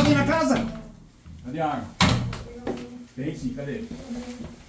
água aí na casa? Cadê a água? Tem sim, cadê? Cadê?